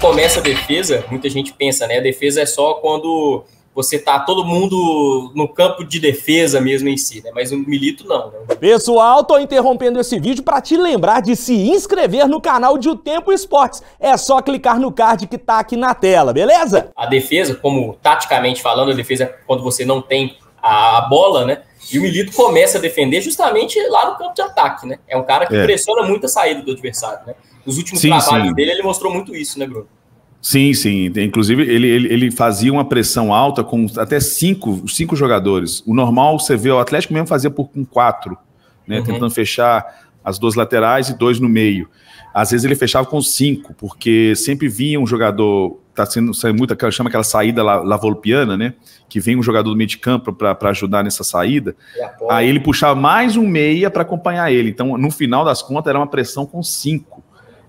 começa a defesa, muita gente pensa, né? A defesa é só quando você tá todo mundo no campo de defesa mesmo em si, né? Mas o Milito não, né? Pessoal, tô interrompendo esse vídeo para te lembrar de se inscrever no canal de O Tempo Esportes. É só clicar no card que tá aqui na tela, beleza? A defesa, como taticamente falando, a defesa é quando você não tem a bola, né? E o Milito começa a defender justamente lá no campo de ataque, né? É um cara que é. pressiona muito a saída do adversário, né? Nos últimos sim, trabalhos sim. dele, ele mostrou muito isso, né, Bruno? Sim, sim. Inclusive, ele, ele, ele, fazia uma pressão alta com até cinco, cinco jogadores. O normal, você vê, o Atlético mesmo fazia por, com quatro, né? Uhum. Tentando fechar as duas laterais e dois no meio. Às vezes ele fechava com cinco, porque sempre vinha um jogador, tá sendo, sendo muito, chama aquela saída lavolpiana, né? Que vem um jogador do meio de campo para ajudar nessa saída. Aí ele puxava mais um meia para acompanhar ele. Então, no final das contas, era uma pressão com cinco.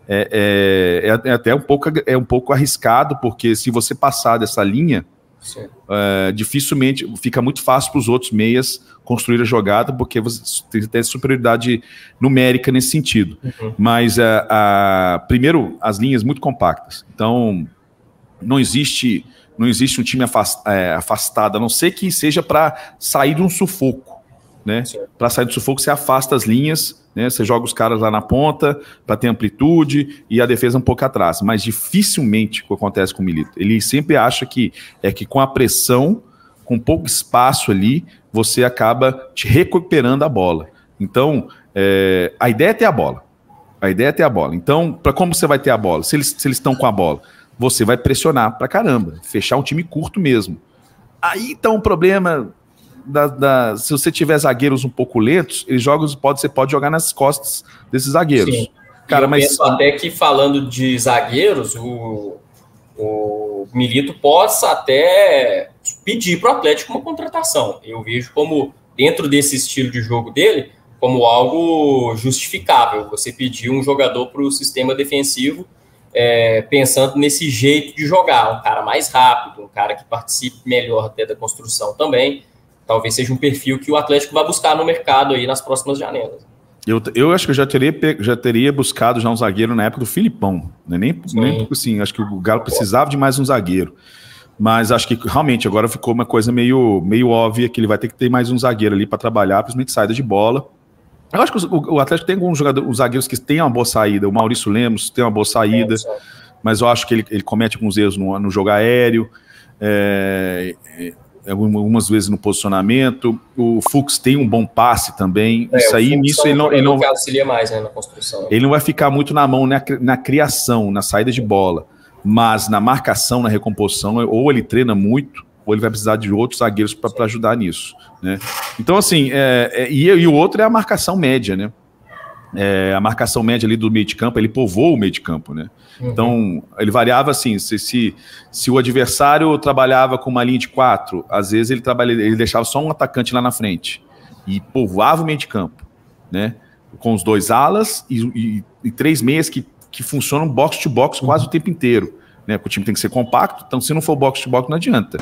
É, é, é, até um pouco, é um pouco arriscado, porque se você passar dessa linha, é, dificilmente fica muito fácil para os outros meias construir a jogada, porque você tem até superioridade numérica nesse sentido. Uhum. Mas, é, a, primeiro, as linhas muito compactas. Então, não existe, não existe um time é, afastado, a não ser que seja para sair de um sufoco. Né? Para sair do sufoco, você afasta as linhas né? Você joga os caras lá na ponta para ter amplitude e a defesa um pouco atrás. Mas dificilmente o que acontece com o Milito. Ele sempre acha que é que com a pressão, com pouco espaço ali, você acaba te recuperando a bola. Então, é, a ideia é ter a bola. A ideia é ter a bola. Então, para como você vai ter a bola? Se eles, se eles estão com a bola, você vai pressionar para caramba, fechar um time curto mesmo. Aí então o problema da, da, se você tiver zagueiros um pouco lentos, eles jogam, pode, você pode jogar nas costas desses zagueiros. Sim. Cara, eu mas penso até que falando de zagueiros, o, o Milito possa até pedir para o Atlético uma contratação. Eu vejo como dentro desse estilo de jogo dele como algo justificável. Você pedir um jogador para o sistema defensivo é, pensando nesse jeito de jogar, um cara mais rápido, um cara que participe melhor até da construção também talvez seja um perfil que o Atlético vai buscar no mercado aí nas próximas janelas. Eu, eu acho que eu já teria, já teria buscado já um zagueiro na época do Filipão. Né? Nem, nem assim, acho que o Galo precisava de mais um zagueiro. Mas acho que realmente agora ficou uma coisa meio, meio óbvia que ele vai ter que ter mais um zagueiro ali para trabalhar, principalmente saída de bola. Eu acho que o, o Atlético tem alguns jogadores, os zagueiros que têm uma boa saída. O Maurício Lemos tem uma boa saída, é, mas eu acho que ele, ele comete alguns erros no, no jogo aéreo. É, algumas vezes no posicionamento. O Fux tem um bom passe também. É, Isso aí, nisso ele não. Ele não mais né, na construção. Ele não vai ficar muito na mão na, na criação, na saída de bola. Mas na marcação, na recomposição, ou ele treina muito, ou ele vai precisar de outros zagueiros para ajudar nisso. Né? Então, assim, é, é, e, e o outro é a marcação média, né? é, a marcação média ali do meio de campo, ele povoou o meio de campo, né? Uhum. Então, ele variava assim, se, se, se, o adversário trabalhava com uma linha de quatro, às vezes ele, trabalha, ele deixava só um atacante lá na frente e povoava o meio de campo, né? Com os dois alas e, e, e três meias que, que funcionam box to box quase uhum. o tempo inteiro, né? Porque o time tem que ser compacto, então se não for box to box não adianta.